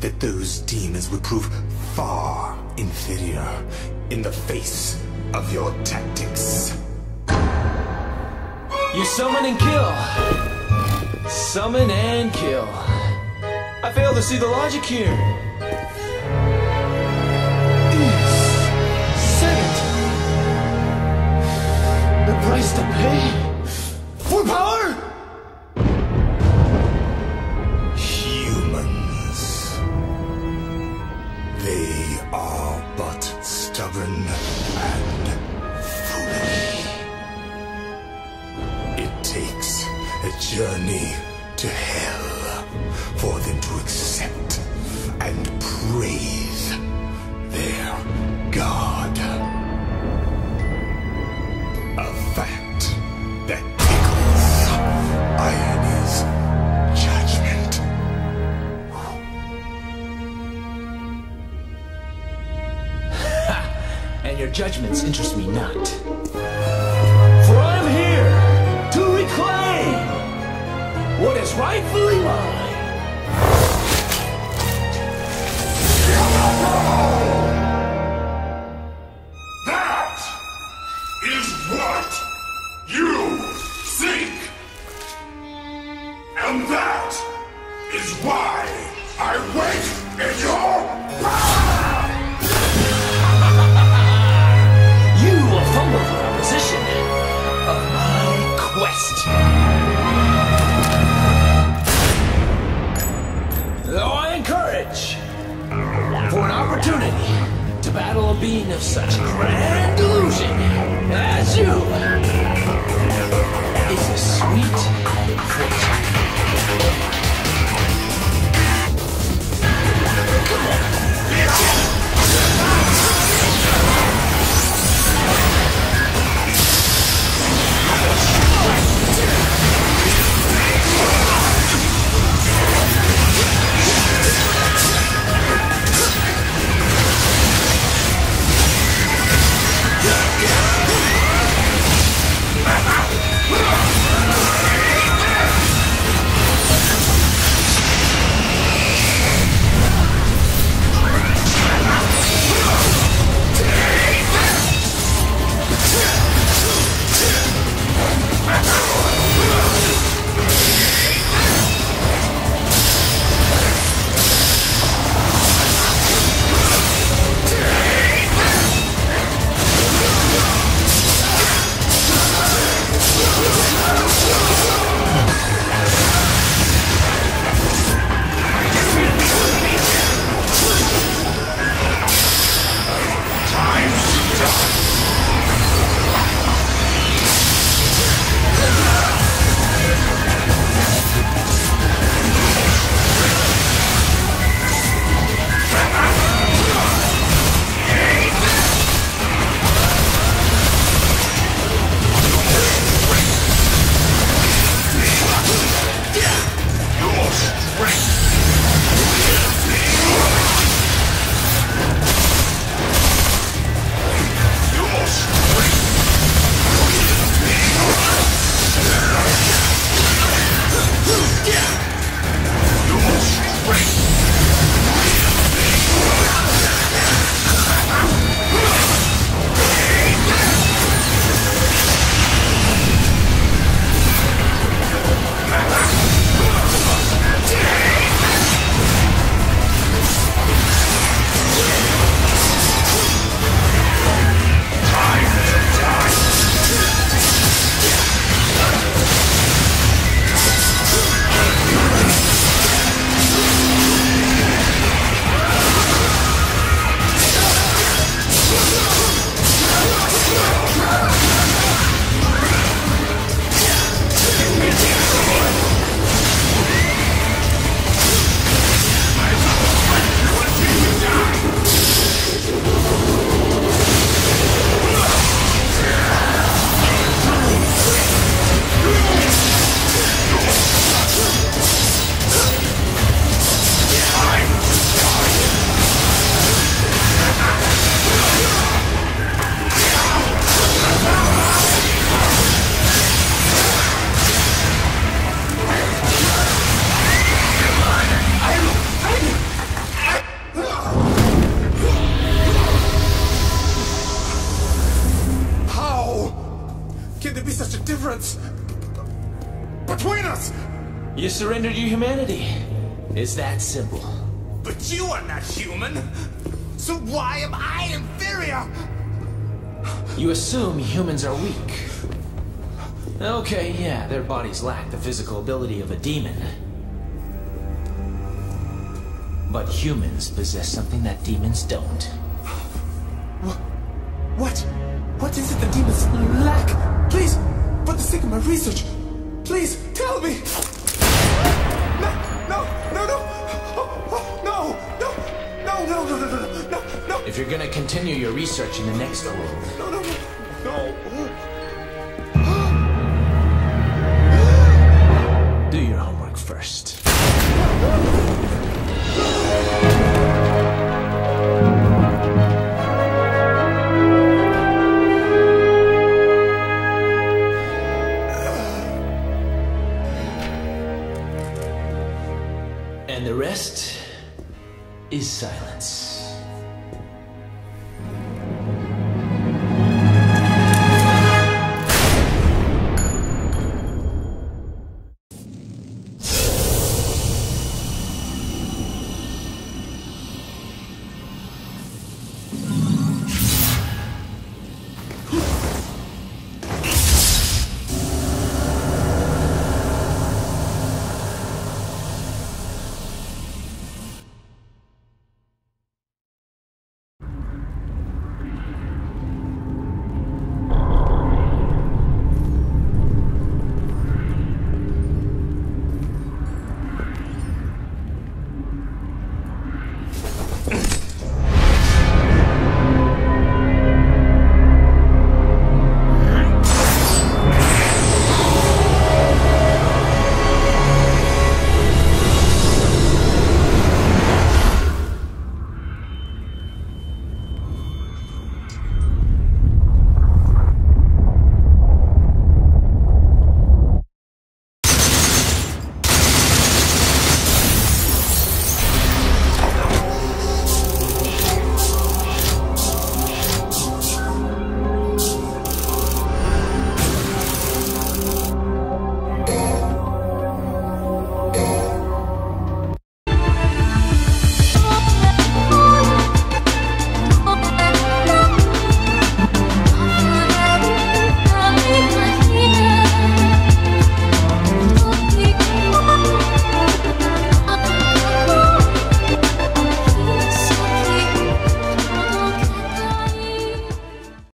that those demons would prove far inferior in the face of your tactics. You summon and kill. Summon and kill. I fail to see the logic here. It. The price to pay. You assume humans are weak. Okay, yeah, their bodies lack the physical ability of a demon. But humans possess something that demons don't. What? What is it the demons lack? Please, for the sake of my research, please tell me. If you're gonna continue your research in the next world, no, no, no, no.